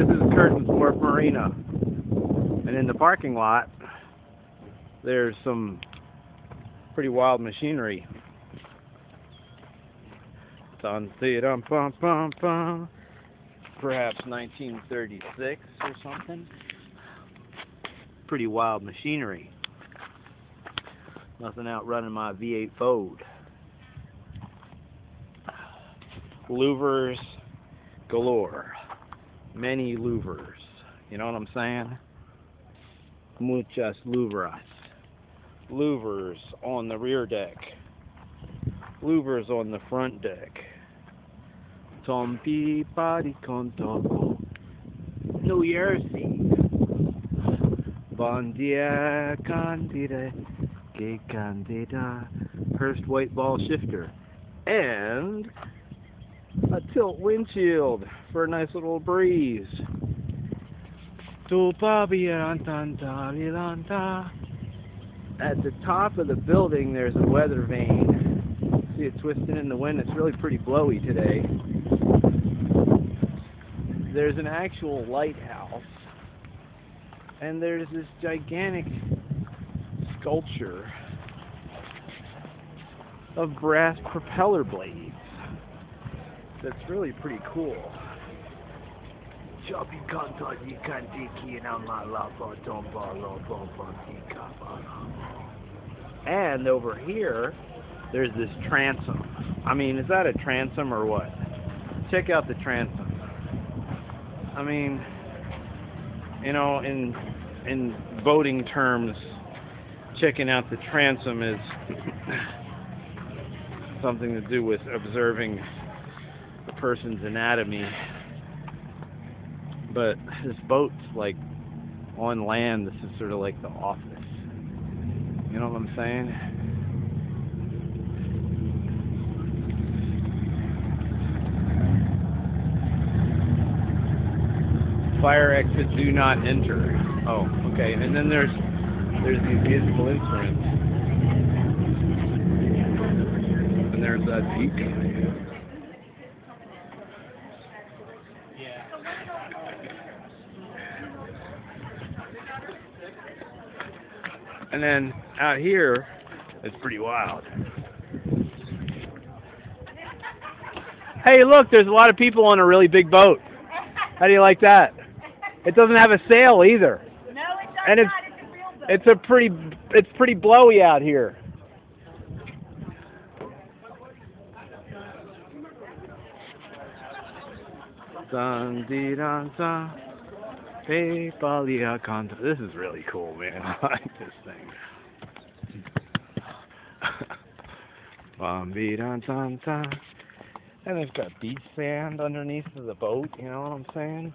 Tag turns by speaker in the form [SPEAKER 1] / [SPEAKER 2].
[SPEAKER 1] This is Curtins Wharf Marina. And in the parking lot, there's some pretty wild machinery. Dun, dum, bum, bum, bum. Perhaps 1936 or something. Pretty wild machinery. Nothing outrunning my V8 Ford. Louvers galore. Many louvers. You know what I'm saying? Muchas louvras. Louvers on the rear deck. Louvers on the front deck. Tompi pari con topo. New Year's Eve. Bon dia candida. Que candida. Hurst white ball shifter. And a tilt windshield for a nice little breeze. At the top of the building, there's a weather vane. See it twisting in the wind. It's really pretty blowy today. There's an actual lighthouse, and there's this gigantic sculpture of brass propeller blades that's really pretty cool. And over here, there's this transom. I mean, is that a transom or what? Check out the transom. I mean, you know, in in voting terms, checking out the transom is something to do with observing person's anatomy. But this boat's like on land. This is sort of like the office. You know what I'm saying? Fire exit do not enter. Oh, okay. And then there's there's these musical instruments. And there's that peak. And then out here, it's pretty wild. Hey, look, there's a lot of people on a really big boat. How do you like that? It doesn't have a sail either.
[SPEAKER 2] No, it does
[SPEAKER 1] And it's-
[SPEAKER 2] not. It's a real boat.
[SPEAKER 1] It's a pretty it's pretty blowy out here. Conta. Uh, this is really cool, man. I like this thing. And they've got beach sand underneath the boat, you know what I'm saying?